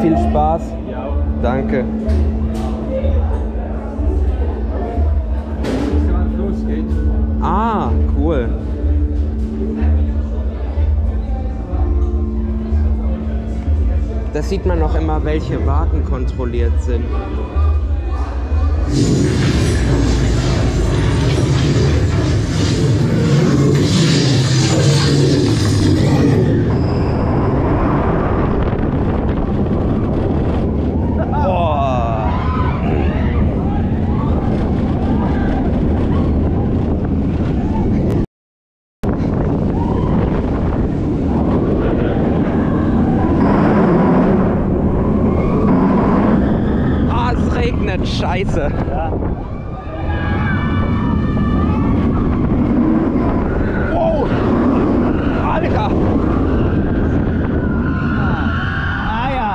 Viel Spaß. Danke. Ah, cool. Da sieht man auch immer, welche Warten kontrolliert sind. Regnet, scheiße. Wow. Alter. Ah ja.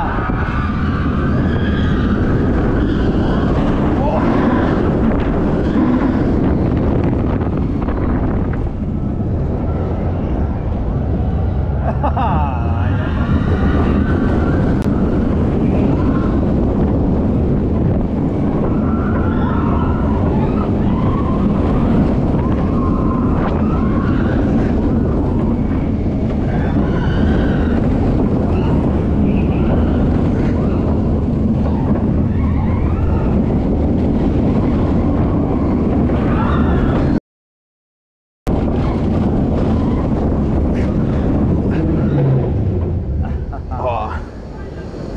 Boah.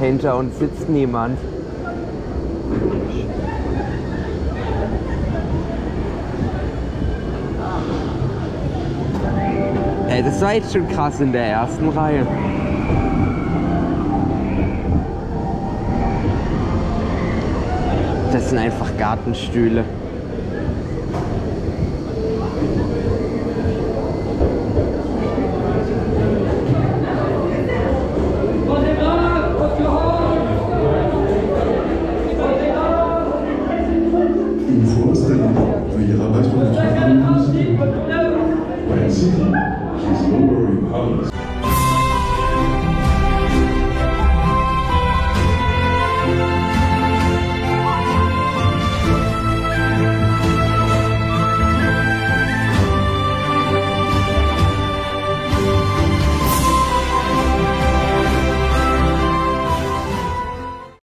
Hinter uns sitzt niemand. Ey, das war jetzt schon krass in der ersten Reihe. Das sind einfach Gartenstühle. He allows me to find When I see him, he's not.